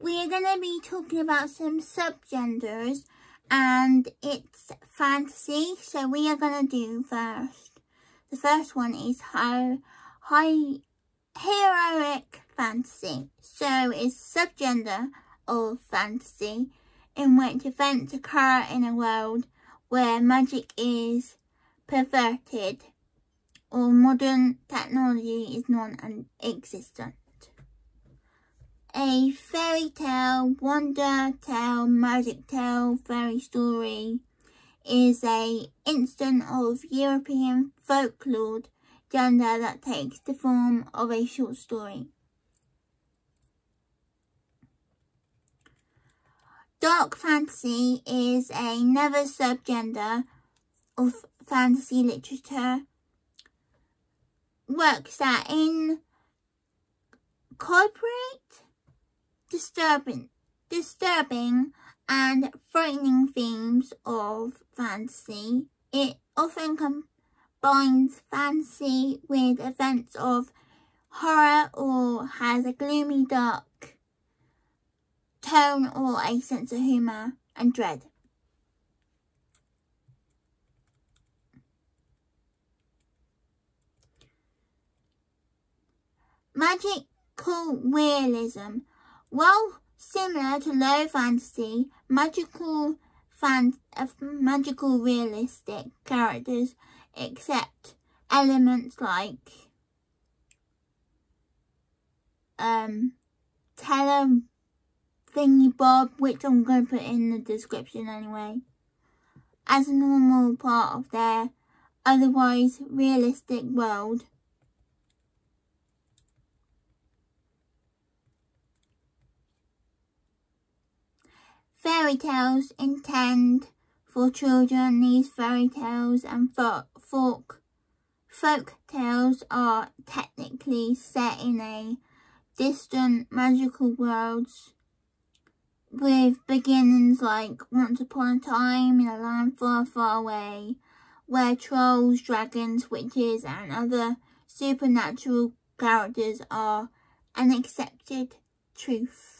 we're going to be talking about some subgenders and it's fantasy. So we are going to do first. The first one is high, high heroic fantasy. So it's subgender of fantasy in which events occur in a world where magic is perverted or modern technology is non-existent. A fairy tale, wonder tale, magic tale, fairy story is a instance of European folklore gender that takes the form of a short story. Dark fantasy is another subgender of fantasy literature. Works that in incorporate disturbing, disturbing and frightening themes of fantasy. It often combines fantasy with events of horror or has a gloomy dark tone or a sense of humour and dread. Magical realism. While similar to low fantasy, magical fan uh, magical realistic characters except elements like um tele thingy bob, which I'm going to put in the description anyway, as a normal part of their otherwise realistic world. Fairy tales intend for children. These fairy tales and folk folk tales are technically set in a distant magical worlds with beginnings like Once Upon a Time in a land far, far away, where trolls, dragons, witches and other supernatural characters are an accepted truth.